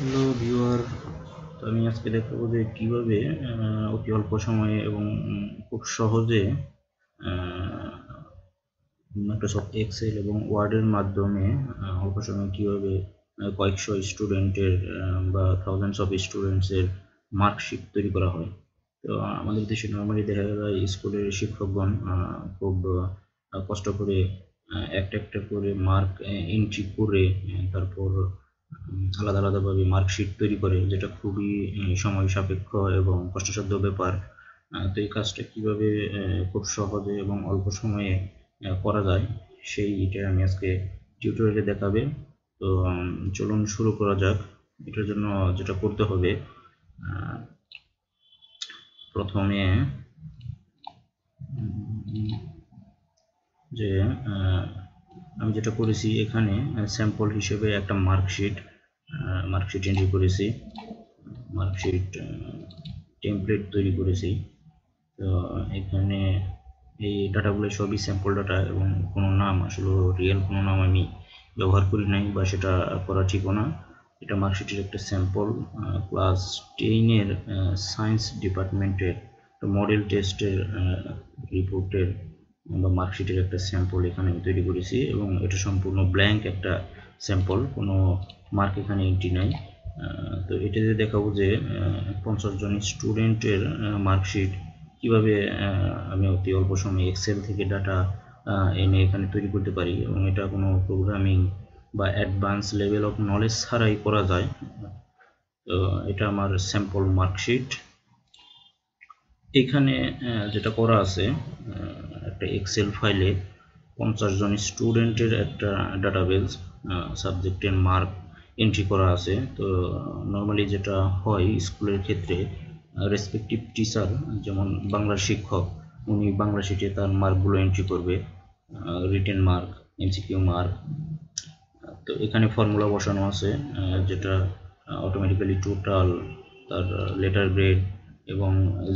Hello viewer, তো আমি আজকে দেখাবো যে কীভাবে অতি অল্প সময়ে এবং খুব সহজে মাইক্রোসফট এক্সেল এবং ওয়ার্ডের মাধ্যমে অল্প সময়ে কীভাবে কয়েকশো স্টুডেন্টের বা থাউজেন্ডস অফ স্টুডেন্টসের মার্কশিট তৈরি করা হয়। তো আমাদের দেশে নর্মালি দেখা যায় স্কুলের শিক্ষকগণ খুব কষ্ট করে একটা একটা করে মার্ক এন্ট্রি করে তারপর আলাদা আলাদাভাবে মার্কশিট তৈরি করে, যেটা খুবই সময় সাপেক্ষ এবং কষ্টসাধ্য ব্যাপার। তো এই কাজটা কীভাবে খুব সহজে এবং অল্প সময়ে করা যায়, সেইটা আমি আজকে টিউটোরিয়ালে দেখাবে। তো চলুন শুরু করা যাক। এটার জন্য যেটা করতে হবে প্রথমে যে আমি যেটা করেছি এখানে স্যাম্পল হিসেবে একটা মার্কশিট মার্কশিট এন্ট্রি করেছি। মার্কশিট টেমপ্লেট তৈরি করেছি। তো এখানে এই ডাটাগুলো সবই স্যাম্পল ডাটা এবং কোনো নাম আসলে রিয়েল কোনো নাম আমি ব্যবহার করি নাই বা সেটা করা ঠিকও না। এটা মার্কশিটের একটা স্যাম্পল ক্লাস টেনের সায়েন্স ডিপার্টমেন্টের মডেল টেস্টের রিপোর্টের বা মার্কশিটের একটা স্যাম্পল এখানে আমি তৈরি করেছি এবং এটা সম্পূর্ণ ব্ল্যাঙ্ক একটা স্যাম্পল কোনো মার্ক এখানে এন্ট্রি নাই। তো এটাতে দেখাবো যে পঞ্চাশ জন স্টুডেন্টের মার্কশিট কীভাবে আমি অতি অল্প সময়ে এক্সেল থেকে ডাটা এনে এখানে তৈরি করতে পারি এবং এটা কোনো প্রোগ্রামিং বা অ্যাডভান্স লেভেল অফ নলেজ ছাড়াই করা যায়। তো এটা আমার স্যাম্পল মার্কশিট এখানে যেটা করা আছে একটা এক্সেল ফাইলে পঞ্চাশ জন স্টুডেন্টের একটা ডাটাবেস সাবজেক্টের মার্ক এন্ট্রি করা আছে। তো নর্মালি যেটা হয় স্কুলের ক্ষেত্রে রেসপেক্টিভ টিচার যেমন বাংলার শিক্ষক, উনি বাংলা শিটে তার মার্কগুলো এন্ট্রি করবে রিটেন মার্ক এমসিকিউ মার্ক তো, এখানে ফর্মুলা বসানো আছে যেটা অটোমেটিক্যালি টোটাল তার লেটার গ্রেড এবং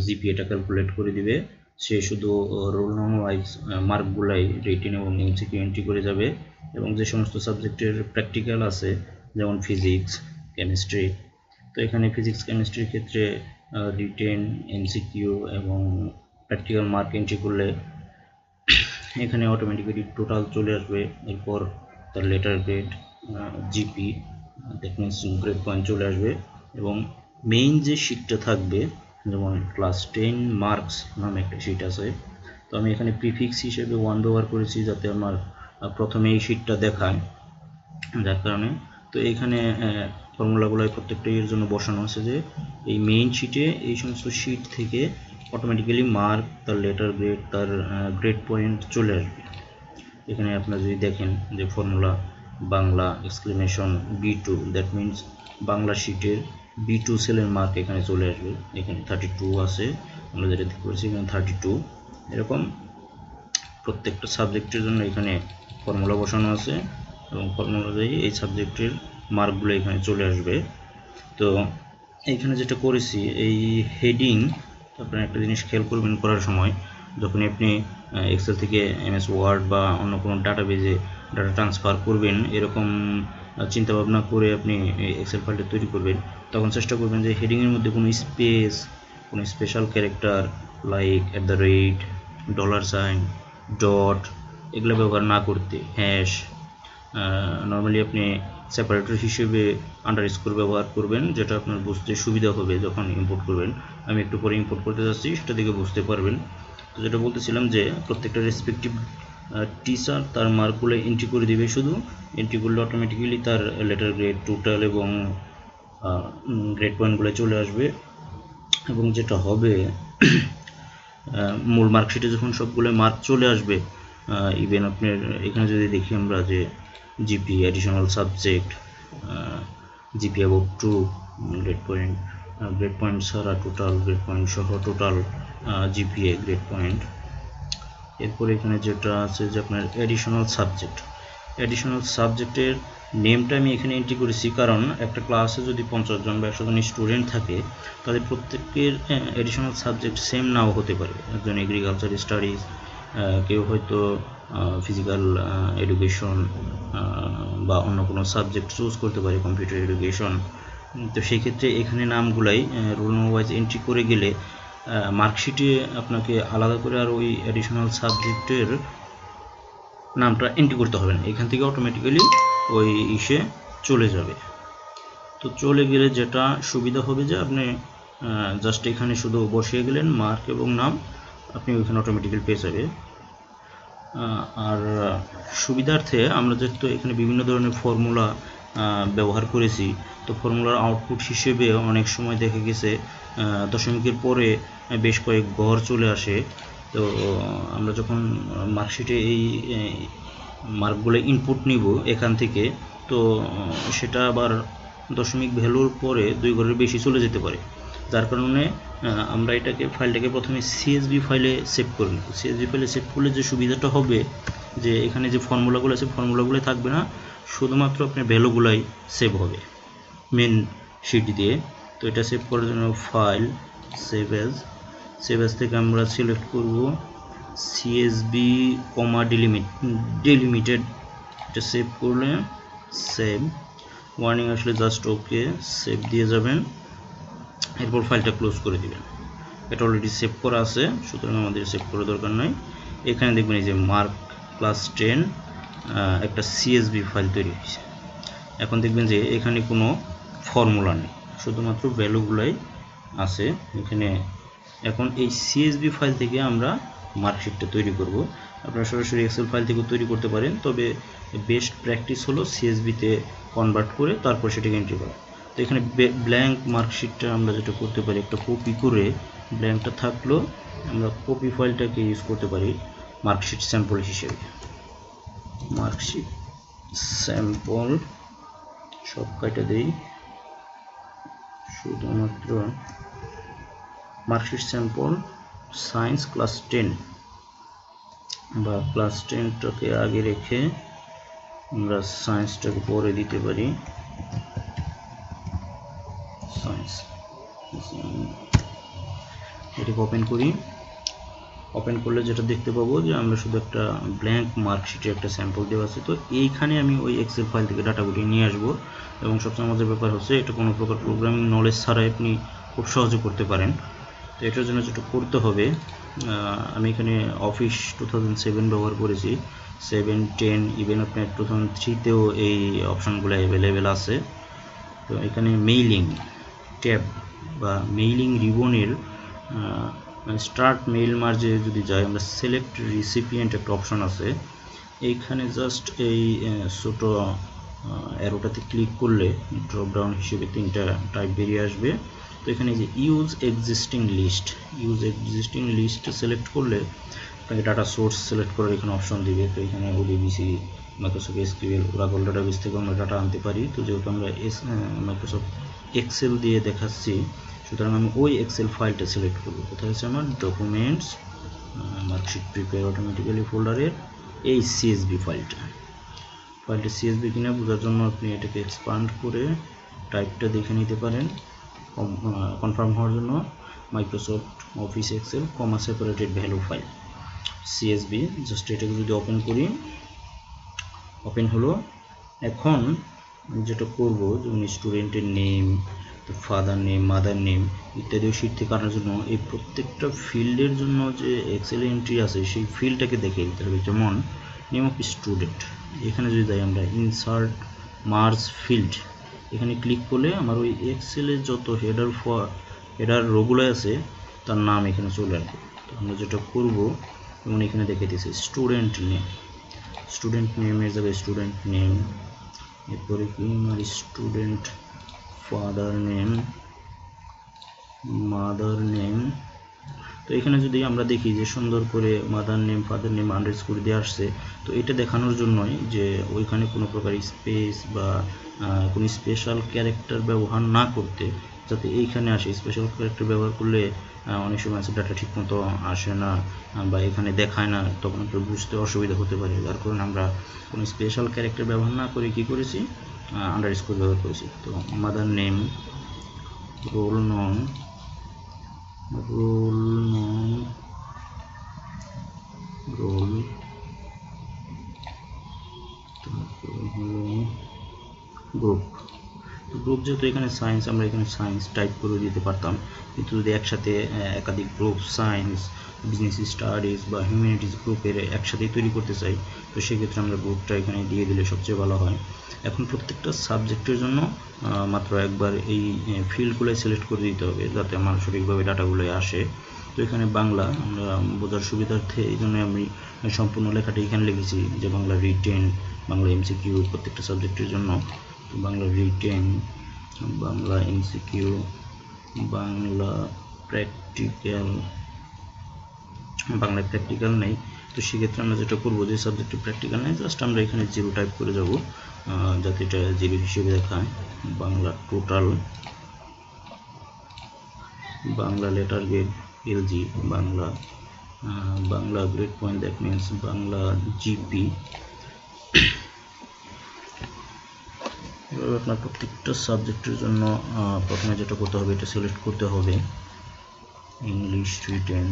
জিপিএটা ক্যালকুলেট করে দিবে। সে শুধু রোল নম্বর ওয়াইজ মার্কগুলাই রিটেন এবং এমসিকিউ এন্ট্রি করে যাবে এবং যে সমস্ত সাবজেক্টের প্র্যাকটিক্যাল আছে, যেমন ফিজিক্স কেমিস্ট্রি তো এখানে ফিজিক্স কেমিস্ট্রির ক্ষেত্রে রিটেন এমসিকিউ এবং প্র্যাকটিক্যাল মার্ক এন্ট্রি করলে এখানে অটোমেটিক্যালি টোটাল চলে আসবে। এরপর তার letter grade GP that means grade point চলে আসবে এবং মেইন যে শিটটা থাকবে যেমন ক্লাস টেন মার্কস নামে একটা শিট আছে। তো আমি এখানে প্রিফিক্স হিসেবে ওয়ান ব্যবহার করেছি যাতে আমার প্রথমে এই শিটটা দেখায়। যার কারণে, তো এইখানে ফর্মুলাগুলো প্রত্যেকটা এর জন্য বসানো আছে যে এই মেইন শিটে এই সমস্ত শিট থেকে অটোমেটিক্যালি মার্ক তার লেটার গ্রেড তার গ্রেড পয়েন্ট চলে আসবে। এখানে আপনারা যদি দেখেন যে formula Bangla exclamation B two that means Bangla শিটের বি টু সেলের মার্ক এখানে চলে আসবে। এখানে থার্টি টু আছে। আমরা যেটা পাচ্ছি এখানে থার্টি টু এরকম প্রত্যেকটা সাবজেক্টের জন্য এখানে ফর্মুলা বসানো আছে এবং ফর্মুলা অনুযায়ী এই সাবজেক্টের মার্কগুলো এখানে চলে আসবে। তো এইখানে যেটা করেছি, এই হেডিং আপনারা একটা জিনিস খেয়াল করবেন করার সময়, যখন আপনি এক্সেল থেকে এমএস ওয়ার্ড বা অন্য কোনো ডাটাবেজে ডাটা ট্রান্সফার করবেন, এরকম চিন্তা ভাবনা করে আপনি এক্সেল ফাইলটা তৈরি করবেন, তখন চেষ্টা করবেন যে হেডিংয়ের মধ্যে কোনো স্পেস কোনো special character like at the rate dollar sign dot এগুলো ব্যবহার না করতে হ্যাশ নর্মালি আপনি সেপারেটর হিসেবে আন্ডার স্কোর ব্যবহার করবেন, যেটা আপনার বুঝতে সুবিধা হবে যখন ইম্পোর্ট করবেন। আমি একটু পরে ইম্পোর্ট করতে যাচ্ছি, সেটা দেখে বুঝতে পারবেন। তো যেটা বলতেছিলাম যে প্রত্যেকটা রেসপেক্টিভ টিচার তার মার্কগুলো এন্ট্রি করে দিবে শুধু এন্ট্রি করলে অটোমেটিক্যালি তার লেটার গ্রেড টোটাল এবং গ্রেড পয়েন্টগুলো চলে আসবে। এবং যেটা হবে মূল মার্কশিটে যখন সবগুলো মার্ক চলে আসবে ইভেন আপনার এখানে যদি দেখি আমরা যে GP additional subject GP about to grade point grade point ছাড়া টোটাল গ্রেড পয়েন্ট সহ টোটাল জিপিএ গ্রেড পয়েন্ট এরপর এখানে যেটা আছে যে আপনার অ্যাডিশনাল সাবজেক্ট অ্যাডিশনাল সাবজেক্টের নেমটা আমি এখানে এন্ট্রি করেছি। কারণ একটা ক্লাসে যদি পঞ্চাশ জন বা একশো জন স্টুডেন্ট থাকে তাদের প্রত্যেকের অ্যাডিশনাল সাবজেক্ট সেম নাও হতে পারে। একজন এগ্রিকালচার স্টাডিজ কেউ হয়তো ফিজিক্যাল এডুকেশন বা অন্য কোনো সাবজেক্ট চুজ করতে পারে কম্পিউটার এডুকেশন তো সেই ক্ষেত্রে এখানে নামগুলাই রোল নম্বর ওয়াইজ এন্ট্রি করে গেলে মার্কশিটে আপনাকে আলাদা করে আর ওই অ্যাডিশনাল সাবজেক্টের নামটা এন্ট্রি করতে হবে না। এখান থেকে অটোমেটিক্যালি ওই ইসে চলে যাবে। তো চলে গেলে যেটা সুবিধা হবে যে আপনি জাস্ট এখানে শুধু বসিয়ে গেলেন মার্ক এবং নাম, আপনি ওইখানে অটোমেটিক্যালি পেয়ে যাবে আর সুবিধার্থে আমরা যেহেতু এখানে বিভিন্ন ধরনের ফর্মুলা ব্যবহার করেছি, তো ফর্মুলার আউটপুট হিসেবে অনেক সময় দেখা গেছে দশমিকের পরে বেশ কয়েক ঘর চলে আসে। তো আমরা যখন মার্কশিটে এই মার্কগুলো ইনপুট নিব এখান থেকে, তো সেটা আবার দশমিক ভ্যালুর পরে দুই ঘরের বেশি চলে যেতে পারে। যার কারণে আমরা এটাকে, ফাইলটাকে প্রথমে সিএসভি ফাইলে সেভ করে নেব। সিএসভি ফাইলে সেভ করলে যে সুবিধাটা হবে, যে এখানে যে ফর্মুলাগুলো আছে ফর্মুলাগুলো থাকবে না, শুধুমাত্র আপনার ভ্যালুগুলাই সেভ হবে মেন শিট দিয়ে। তো এটা সেভ করার জন্য file save as save as থেকে আমরা সিলেক্ট করব সিএসবি কমা ডিলিমিট ডিলিমিটেড এটা সেভ করলে সেভ ওয়ার্নিং আসলে জাস্ট ওকে সেভ দিয়ে যাবেন। এরপর ফাইলটা ক্লোজ করে দিবেন। এটা অলরেডি সেভ করা আছে, সুতরাং আমাদের সেভ করার দরকার নাই। এখানে দেখবেন এই যে মার্ক ক্লাস টেন একটা সিএসবি ফাইল তৈরি হয়েছে। এখন দেখবেন যে এখানে কোনো ফর্মুলা নেই। শুধুমাত্র ভ্যালুগুলাই আছে। এখানে এখন এই সিএসবি ফাইল থেকে আমরা মার্কশিটটা তৈরি করব। আপনারা সরাসরি এক্সেল ফাইল থেকে তৈরি করতে পারেন, তবে বেস্ট প্র্যাকটিস হলো সিএসবিতে কনভার্ট করে তারপর সেটাকে এন্ট্রি করা। তো এখানে ব্ল্যাঙ্ক মার্কশিটটা আমরা যেটা করতে পারি, একটা কপি করে ব্ল্যাঙ্কটা থাকলেও আমরা কপি ফাইলটাকে ইউজ করতে পারি মার্কশিট স্যাম্পল হিসেবে। মার্কশিট স্যাম্পল সব কাটা দেই, শুধুমাত্র marksheet sample, science class ten. বা ক্লাস টেনটাকে আগে রেখে আমরা সায়েন্সটাকে পরে দিতে পারি। সায়েন্স। এটাকে ওপেন করি। ওপেন করলে যেটা দেখতে পাবো যে আমরা শুধু একটা ব্ল্যাঙ্ক মার্কশিটে একটা স্যাম্পল দেওয়া আছে। তো এইখানে আমি ওই এক্সেল ফাইল থেকে ডাটাগুলি নিয়ে আসব এবং সবচেয়ে মজার ব্যাপার হচ্ছে এটা কোনো প্রকার প্রোগ্রামিং নলেজ ছাড়াই আপনি খুব সহজে করতে পারেন। তো এটার জন্য যেটা করতে হবে আমি এখানে অফিস টু থাউজেন্ড সেভেন ব্যবহার করেছি। সেভেন টেন ইভেন আপনার টু থাউজেন্ড থ্রিতেও এই অপশানগুলো অ্যাভেলেবেল আছে। তো এখানে মেইলিং ট্যাব বা মেইলিং রিবনের স্টার্ট মেইল মার্জে যদি যাই, আমরা সিলেক্ট রিসিপিয়েন্ট একটা অপশন আছে। এইখানে জাস্ট এই ছোটো অ্যারোটাতে ক্লিক করলে ড্রপ ডাউন হিসেবে তিনটা টাইপ বেরিয়ে আসবে। তো এখানে যে use existing list use existing list select করলে আপনাকে ডাটা সোর্স সিলেক্ট করার এখানে অপশন দিবে। তো এখানে ODBC Microsoft SQL Oracle database থেকে আমরা ডাটা আনতে পারি। তো যেহেতু আমরা এস মাইক্রোসফট এক্সেল দিয়ে দেখাচ্ছি, সুতরাং আমি ওই এক্সেল ফাইলটা সিলেক্ট করব। কোথায় আছে আমার? ডকুমেন্টস মার্কশিট প্রিপেয়ার অটোমেটিক্যালি ফোল্ডারের এই সিএসবি ফাইলটা ফাইলটা সিএসবি কিনা বোঝার জন্য আপনি এটাকে এক্সপান্ড করে টাইপটা দেখে নিতে পারেন। কনফার্ম হওয়ার জন্য Microsoft Office Excel comma separated value file CSV just এটাকে যদি ওপেন করি ওপেন হলো। এখন যেটা করব, যেমন স্টুডেন্টের name father name mother name ইত্যাদি শিট থেকে আনার জন্য এই প্রত্যেকটা ফিল্ডের জন্য যে এক্সেল এন্ট্রি আছে, সেই ফিল্ডটাকে দেখে দিতে হবে। যেমন নেম অফ স্টুডেন্ট এখানে যদি যাই আমরা ইনসার্ট মার্জ ফিল্ড এখানে ক্লিক করলে আমার ওই এক্সেলের যত হেডার হেডার রোগুলো আছে, তার নাম এখানে চলে আসবে। তো আমরা যেটা করব, যেমন এখানে দেখে দিয়েছি স্টুডেন্ট নেম স্টুডেন্ট নেমের জায়গায় স্টুডেন্ট নেম এরপরে কি? আমার student father name mother name তো এখানে যদি আমরা দেখি যে সুন্দর করে mother name father name under underscore দিয়ে আসছে, তো এটা দেখানোর জন্যই যে ওইখানে কোনো প্রকার স্পেস বা কোনো স্পেশাল ক্যারেক্টার ব্যবহার না করতে, যাতে এইখানে আসে স্পেশাল ক্যারেক্টার ব্যবহার করলে অনেক সময় আছে ডাটা ঠিকমতো আসে না বা এখানে দেখায় না, তখন একটু বুঝতে অসুবিধা হতে পারে। যার কারণে আমরা কোনো স্পেশাল ক্যারেক্টার ব্যবহার না করে কি করেছি আন্ডার স্কোর ব্যবহার করেছি। তো মাদার নেম রোল নং রোল তারপর হলো গ্রুপ গ্রুপ যেহেতু এখানে সায়েন্স আমরা এখানে সায়েন্স টাইপ করে দিতে পারতাম। কিন্তু যদি একসাথে একাধিক গ্রুপ সায়েন্স বিজনেস স্টাডিজ বা হিউম্যানিটিস গ্রুপের একসাথেই তৈরি করতে চাই, তো সেক্ষেত্রে আমরা গ্রুপটা এখানে দিয়ে দিলে সবচেয়ে ভালো হয়। এখন প্রত্যেকটা সাবজেক্টের জন্য মাত্র একবার এই ফিল্ডগুলো সিলেক্ট করে দিতে হবে যাতে আমার সঠিকভাবে ডাটাগুলো আসে। তো এখানে বাংলা, আমরা বোঝার সুবিধার্থে এই জন্য আমি সম্পূর্ণ লেখাটা এখানে লিখেছি যে বাংলা রিটেন বাংলা এমসিকিউ প্রত্যেকটা সাবজেক্টের জন্য। তো Bangla written Bangla MCQ Bangla practical বাংলায় প্র্যাকটিক্যাল নেই। তো সেক্ষেত্রে আমরা যেটা করব যে সাবজেক্টে প্র্যাকটিক্যাল নেই জাস্ট আমরা এখানে জিরো টাইপ করে যাব। যাতে এটা জিরো হিসেবে দেখায়। Bangla total Bangla letter grade LG Bangla Bangla grade point that means Bangla GP এভাবে আপনার প্রত্যেকটা সাবজেক্টের জন্য প্রথমে যেটা করতে হবে, এটা সিলেক্ট করতে হবে। English written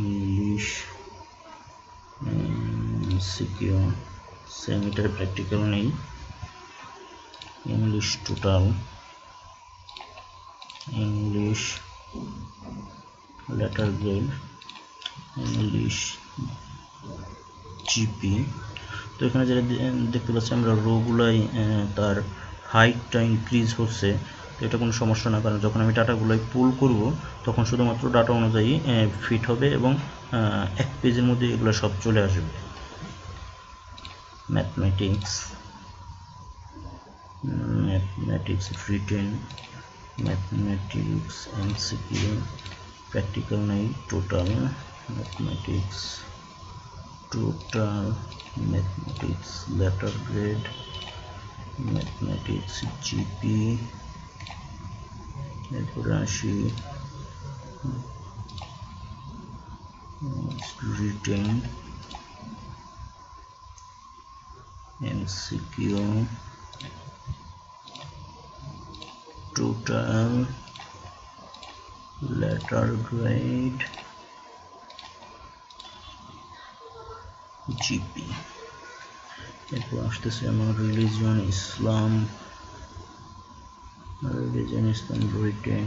English CQ same এটার প্র্যাকটিক্যাল নেই English total English letter grade English GP তো এখানে যেটা দেখতে পাচ্ছি আমরা রোগুলাই তার হাইটটা ইনক্রিজ হচ্ছে। তো এটা কোনো সমস্যা না, কারণ যখন আমি ডাটাগুলোই পুল করব, তখন শুধুমাত্র ডাটা অনুযায়ী ফিট হবে এবং এক পেজের মধ্যে এগুলো সব চলে আসবে। mathematics. Mathematics written. Mathematics MCQ practical नहीं total mathematics. Total mathematics. Letter grade mathematics GP Rashi. Written. MCQ total letter grade GP এরপর আসতেছে আমার religion Islam religion Islam written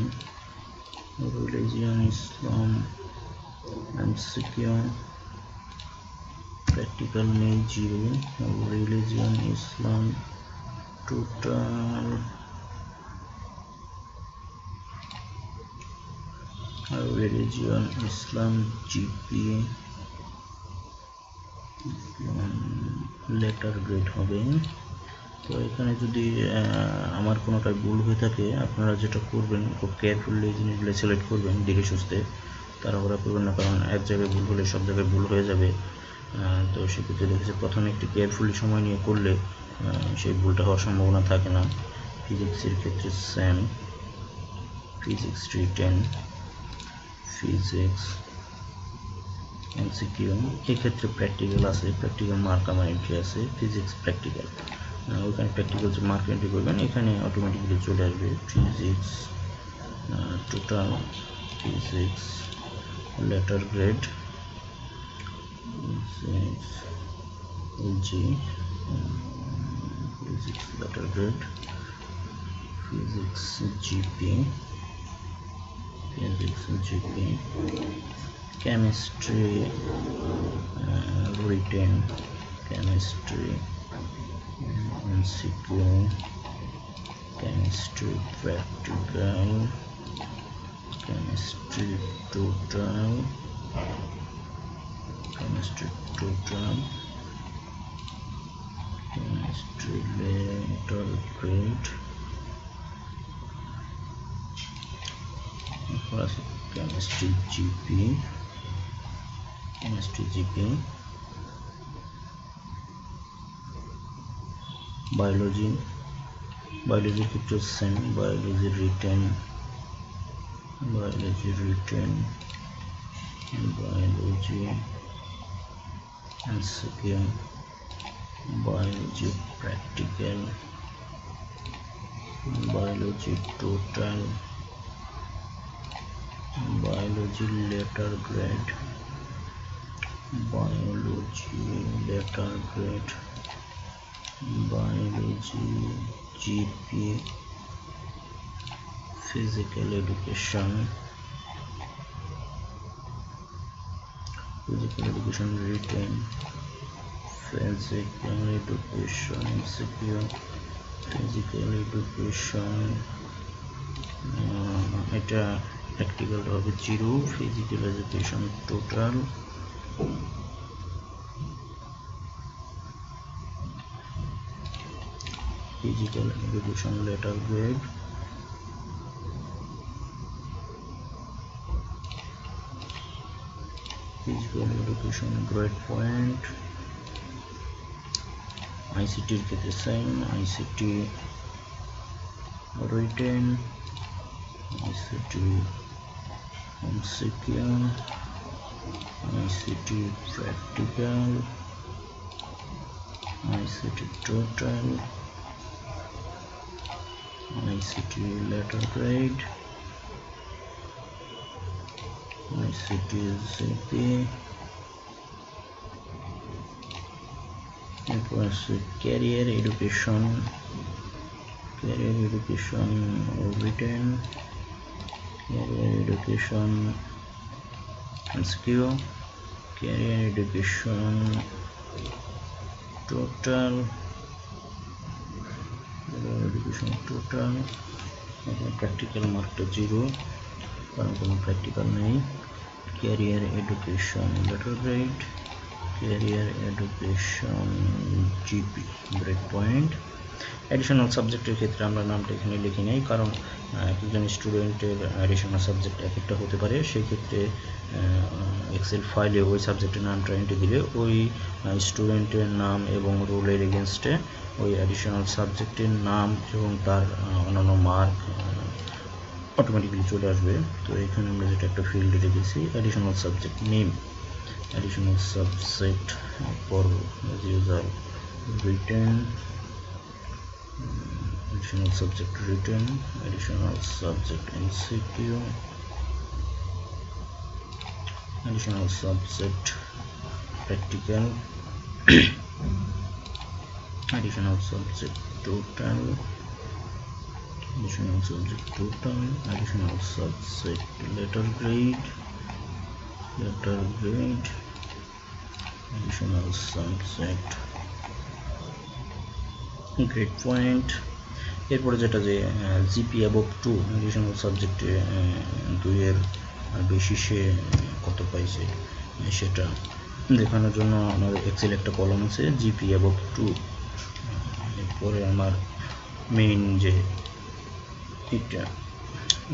religion Islam MCQ practical নেই zero religion, Islam total religion, Islam GP letter grade হবে। তো এখানে যদি আমার কোনোটা ভুল হয়ে থাকে, আপনারা যেটা করবেন, খুব কেয়ারফুলি জিনিসগুলো সিলেক্ট করবেন ধীরে সুস্থে তাড়াহুড়া করবেন না, কারণ এক জায়গায় ভুল হলে সব জায়গায় ভুল হয়ে যাবে। তো সেক্ষেত্রে দেখেছি প্রথমে একটি কেয়ারফুলি সময় নিয়ে করলে সেই ভুলটা হওয়ার সম্ভাবনা থাকে না। ফিজিক্সের ক্ষেত্রে same physics three ten physics MCQ এক্ষেত্রে প্র্যাকটিক্যাল আছে প্র্যাকটিক্যাল মার্ক আমার এন্ট্রি আছে ফিজিক্স প্র্যাকটিক্যাল ওইখানে প্র্যাকটিক্যাল যে মার্ক এন্ট্রি করবেন, এখানে অটোমেটিক্যালি চলে আসবে physics total physics letter grade G uh, physics letter undergrad physics GP physics GP chemistry uh, written chemistry uh, MCQ chemistry practical. Chemistry total chemistry chemistry metal grade first chemistry GP chemistry GP biology. Biology pictures sent biology written. Biology written. Biology MCQ biology practical biology total biology letter grade biology letter grade biology GP physical education physical education written physical education MCQ physical education এটা practical হবে zero physical education total physical education letter grade physical education grade point ICT এর ক্ষেত্রে সেম ICT written ICT MCQ ICT practical ICT total ICT letter grade ICT ZP এরপর আছে career education career education career education skill career education total career education total practical মার্কটা zero কারণ কোনো practical নেই career education letter grade career education GP grade point additional সাবজেক্টের ক্ষেত্রে আমরা নামটা এখানে লিখি নাই, কারণ একজন স্টুডেন্টের অ্যাডিশনাল সাবজেক্ট এক একটা হতে পারে। সেই ক্ষেত্রে এক্সেল ফাইলে ওই সাবজেক্টের নামটা এন্ট্রি দিলে ওই স্টুডেন্টের নাম এবং রোলের এগেনস্টে ওই অ্যাডিশনাল সাবজেক্টের নাম এবং তার অন্যান্য মার্ক অটোমেটিক্যালি চলে আসবে। তো এখানে আমরা যেটা একটা ফিল্ড রেখেছি additional subject name additional subset for user written. Additional subject written additional subject MCQ additional subject practical additional subject total additional subject total additional subject letter grade letter grade additional subject grade point, এরপরে যেটা যে GP above two additional সাবজেক্টে দুইয়ের বেশি সে কত পাইছে? সেটা দেখানোর জন্য আমাদের এক্সেল একটা কলম আছে জিপি অ্যাবভ টু এরপরে আমার মেইন যে, এটা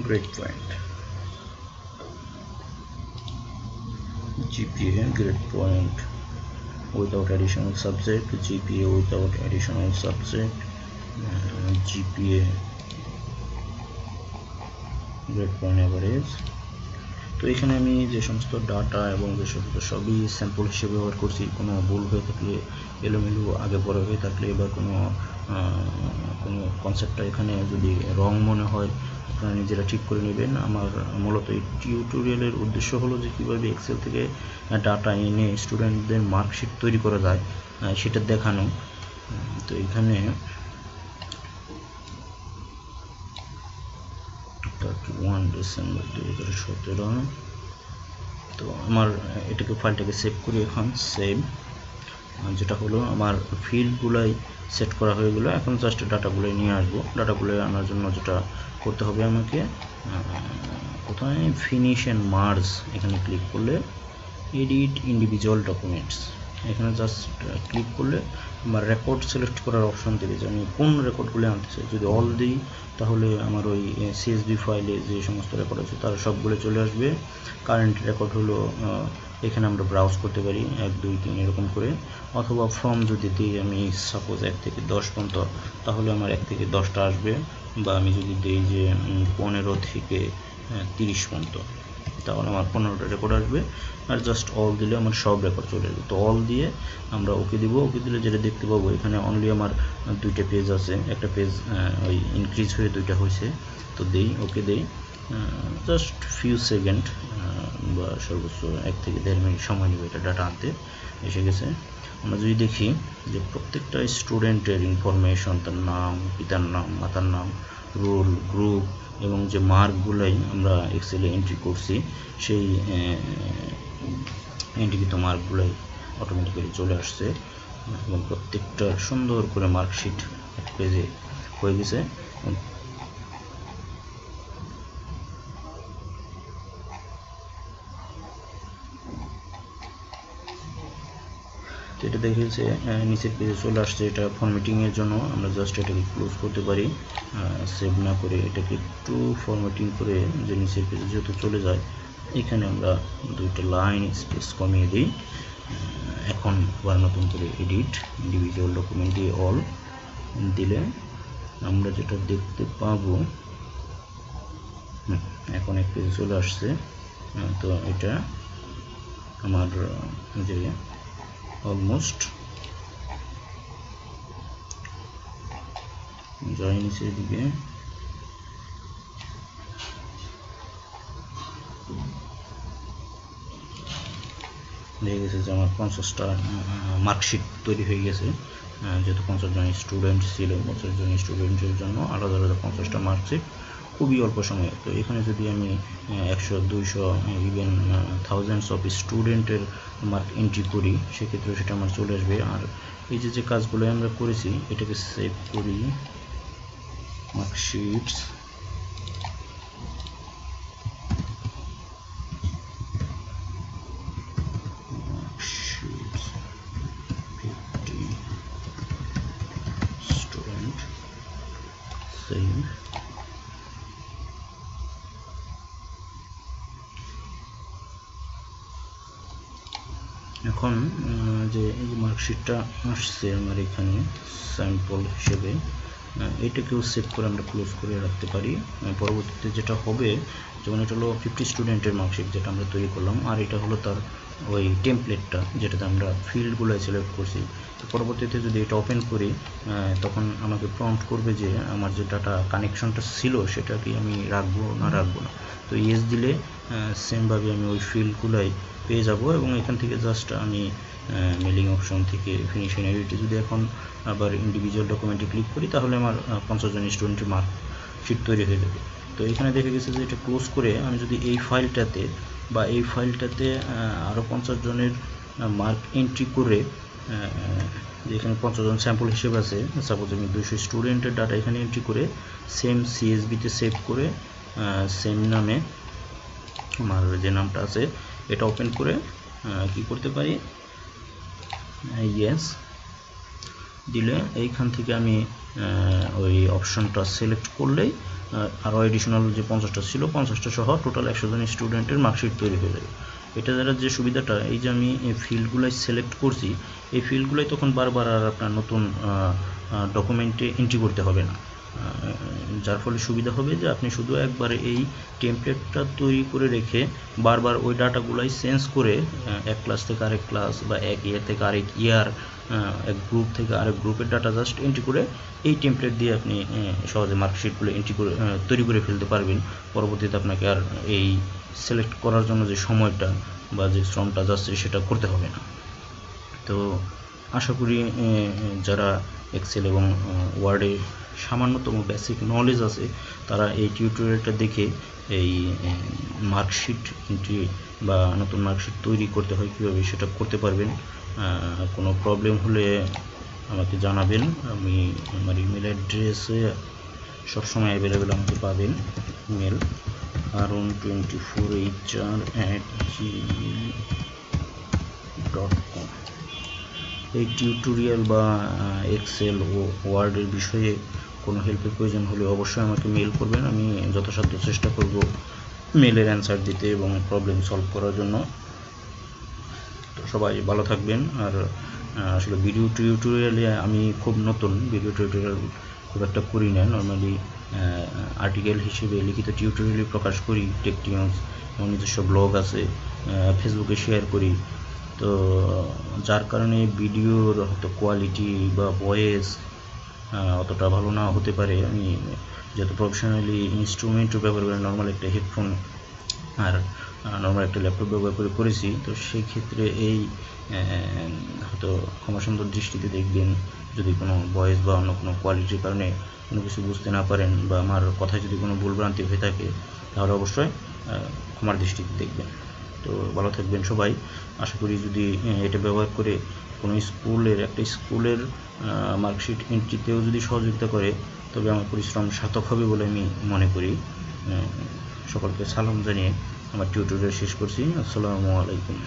grade point GPA grade point without additional subject GPA without additional subject uh, GPA grade point average তো এখানে আমি যে সমস্ত ডাটা এবং যে সমস্ত সবই স্যাম্পল হিসেবে ব্যবহার করছি কোনো ভুল হয়ে থাকলে এলোমেলো আগে পরে হয়ে থাকলে বা কোনো কোনো কনসেপ্টটা এখানে যদি রং মনে হয় আপনারা নিজেরা ঠিক করে নেবেন। আমার মূলত এই টিউটোরিয়ালের উদ্দেশ্য হলো যে কীভাবে এক্সেল থেকে ডাটা এনে স্টুডেন্টদের মার্কশিট তৈরি করা যায় সেটা দেখানো। তো এখানে ওয়ান ডিসেম্বর দু হাজার সতেরো। তো আমার এটাকে ফাইলটাকে সেভ করি এখন সেভ যেটা হলো আমার ফিল্ডগুলাই সেট করা হয়ে গেলো। এখন জাস্ট ডাটাগুলো নিয়ে আসব। ডাটাগুলো আনার জন্য যেটা করতে হবে আমাকে প্রথমে ফিনিশ অ্যান্ড মার্জ এখানে ক্লিক করলে এডিট ইন্ডিভিজুয়াল ডকুমেন্টস এখানে জাস্ট ক্লিক করলে আমার রেকর্ড সিলেক্ট করার অপশন দেবে যে আমি কোন রেকর্ডগুলো আনতে চাই। যদি অল দিই, তাহলে আমার ওই সিএসবি ফাইলে যে সমস্ত রেকর্ড আছে, তার সবগুলো চলে আসবে। কারেন্ট রেকর্ড হলো এখানে আমরা ব্রাউজ করতে পারি, এক, দুই, তিন, এরকম করে। অথবা ফর্ম যদি দিই, আমি সাপোজ এক থেকে দশ পর্যন্ত, তাহলে আমার এক থেকে দশটা আসবে। বা আমি যদি দিই যে পনেরো থেকে তিরিশ পর্যন্ত, তাহলে আমার পনেরোটা রেকর্ড আসবে। আর জাস্ট অল দিলে আমার সব রেকর্ড চলে আসবে। তো অল দিয়ে আমরা ওকে দিব। ওকে দিলে যেটা দেখতে পাবো, এখানে অনলি আমার দুইটা পেজ আছে। একটা পেজ ওই ইনক্রিজ হয়ে দুইটা হয়েছে। তো দেই, ওকে দেই। জাস্ট ফিউ সেকেন্ড বা সর্বোচ্চ এক থেকে দেড় মিনিট সময় নেবে এটা ডাটা আনতে। এসে গেছে। আমরা যদি দেখি যে প্রত্যেকটা স্টুডেন্টের ইনফরমেশন তার নাম, পিতার নাম, মাতার নাম রোল গ্রুপ এবং যে মার্কগুলোই আমরা এক্সেলে এন্ট্রি করছি, সেই এন্ট্রিকৃত মার্কগুলোই অটোমেটিক্যালি চলে আসছে এবং প্রত্যেকটা সুন্দর করে মার্কশিট এক পেজে হয়ে গেছে। দেখেছে নিচের পেজে চলে আসছে এটা ফরম্যাটিংয়ের জন্য। আমরা জাস্ট এটাকে ক্লোজ করতে পারি। সেভ না করে এটাকে একটু ফরম্যাটিং করে যে নিচের পেজে যেহেতু চলে যায়, এখানে আমরা দুইটা লাইন স্পেস কমিয়ে দিই। এখন আবার নতুন করে এডিট ইন্ডিভিজুয়াল ডকুমেন্ট দিয়ে অল দিলে আমরা যেটা দেখতে পাবো এখন এক পেজে চলে আসছে। তো এটা আমার যে অলমোস্ট যাই নিচের দিকে। দেখে গেছে যে আমার পঞ্চাশটা মার্কশিট তৈরি হয়ে গেছে। যেহেতু পঞ্চাশ জন স্টুডেন্ট ছিল, পঞ্চাশ জন স্টুডেন্টের জন্য আলাদা আলাদা পঞ্চাশটা মার্কশিট খুবই অল্প সময়ে। তো এখানে যদি আমি একশো, দুইশো ইভেন থাউজেন্ডস অফ স্টুডেন্টের মার্ক এন্ট্রি করি সেক্ষেত্রে সেটা আমার চলে আসবে। আর এই যে যে কাজগুলো আমরা করেছি, এটাকে সেভ করি। মার্কশিটস student save এখন যে এই যে মার্কশিটটা আসছে আমার এখানে স্যাম্পল হিসেবে। এটাকেও সেভ করে আমরা ক্লোজ করে রাখতে পারি। পরবর্তীতে যেটা হবে, যেমন এটা হলো ফিফটি স্টুডেন্টের মার্কশিট যেটা আমরা তৈরি করলাম, আর এটা হলো তার ওই টেমপ্লেটটা যেটাতে আমরা ফিল্ডগুলো সিলেক্ট করছি। তো পরবর্তীতে যদি এটা ওপেন করি তখন আমাকে প্রম্পট করবে যে আমার যে ডাটা কানেকশনটা ছিল, সেটা কি আমি রাখব না রাখব না। তো ইয়েস দিলে সেমভাবে আমি ওই ফিল্ডগুলাই পেয়ে যাব এবং এখান থেকে জাস্ট আমি মেলিং অপশন থেকে ফিনিশিং এডিটে যদি এখন আবার ইন্ডিভিজুয়াল ডকুমেন্টে ক্লিক করি, তাহলে আমার পঞ্চাশ জন স্টুডেন্টের মার্ক শিট তৈরি হয়ে যাবে। তো এখানে দেখা গেছে যে এটা ক্লোজ করে আমি যদি এই ফাইলটাতে বা এই ফাইলটাতে আরও পঞ্চাশ জনের মার্ক এন্ট্রি করে যেখানে পঞ্চাশ জন স্যাম্পল হিসেবে আছে সাপোজ আমি দুইশো স্টুডেন্টের ডাটা এখানে এন্ট্রি করে সেম সিএসবিতে সেভ করে সেম নামে। আমার যে নামটা আছে, এটা ওপেন করে কি করতে পারি? ইয়েস দিলে এইখান থেকে আমি ওই অপশনটা সিলেক্ট করলেই আরও এডিশনাল যে পঞ্চাশটা ছিল, পঞ্চাশটা সহ টোটাল একশো জন স্টুডেন্টের মার্কশিট তৈরি হয়ে যাবে। এটা দ্বারা যে সুবিধাটা, এই যে আমি এই ফিল্ডগুলাই সিলেক্ট করছি, এই ফিল্ডগুলাই তখন বারবার আর আপনার নতুন ডকুমেন্টে এন্ট্রি করতে হবে না। যার ফলে সুবিধা হবে যে আপনি শুধু একবারে এই টেমপ্লেটটা তৈরি করে রেখে বারবার ওই ডাটাগুলাই চেঞ্জ করে এক ক্লাস থেকে আরেক ক্লাস বা এক ইয়ার থেকে আরেক ইয়ার এক গ্রুপ থেকে আরেক গ্রুপের ডাটা জাস্ট এন্ট্রি করে এই টেমপ্লেট দিয়ে আপনি সহজে মার্কশিটগুলো এন্ট্রি করে তৈরি করে ফেলতে পারবেন। পরবর্তীতে আপনাকে আর এই সিলেক্ট করার জন্য যে সময়টা বা যে শ্রমটা যাচ্ছে সেটা করতে হবে না। তো আশা করি যারা এক্সেল এবং ওয়ার্ডে সামান্যতম বেসিক নলেজ আছে। তারা এই টিউটোরিয়ালটা দেখে এই মার্কশিট এন্ট্রি বা নতুন মার্কশিট তৈরি করতে হয়, কীভাবে সেটা করতে পারবেন। কোনো প্রবলেম হলে আমাকে জানাবেন। আমি আমার ইমেল অ্যাড্রেসে সবসময় অ্যাভেলেবেল আমাকে পাবেন email Aaron twenty four H R at Gmail dot com এই টিউটোরিয়াল বা এক্সেল ও ওয়ার্ডের বিষয়ে হেল্পের প্রয়োজন হলে অবশ্যই আমাকে মেল করবেন। আমি যথাসাধ্য চেষ্টা করব মেলের অ্যান্সার দিতে এবং প্রবলেম সলভ করার জন্য। তো সবাই ভালো থাকবেন। আর আসলে ভিডিও টিউটোরিয়ালে আমি খুব নতুন। ভিডিও টিউটোরিয়াল খুব একটা করি না। নর্মালি আর্টিকেল হিসেবে লিখিত টিউটোরিয়ালই প্রকাশ করি। টেকটিউন্স এবং নিজস্ব ব্লগ আছে ফেসবুকে শেয়ার করি। তো, যার কারণে ভিডিওর হয়তো কোয়ালিটি বা ভয়েস অতটা ভালো না হতে পারে। আমি যেহেতু প্রফেশনালি ইনস্ট্রুমেন্টও ব্যবহার করি নর্মাল একটা হেডফোন আর নর্মাল একটা ল্যাপটপ ব্যবহার করে করেছি, তো সেই ক্ষেত্রে এই হয়তো ক্ষমা সুন্দর দৃষ্টিতে দেখবেন যদি কোনো ভয়েস বা অন্য কোনো কোয়ালিটির কারণে কোনো কিছু বুঝতে না পারেন বা আমার কথায় যদি কোনো ভুলভ্রান্তি হয়ে থাকে, তাহলে অবশ্যই ক্ষমার দৃষ্টিতে দেখবেন। তো ভালো থাকবেন সবাই। আশা করি যদি এটা ব্যবহার করে কোনো স্কুলের, একটা স্কুলের মার্কশিট এন্ট্রিতেও যদি সহযোগিতা করে, তবে আমার পরিশ্রম সার্থক হবে বলে আমি মনে করি। সকলকে সালাম জানিয়ে আমার টিউটোরিয়াল শেষ করছি। আসসালামু আলাইকুম।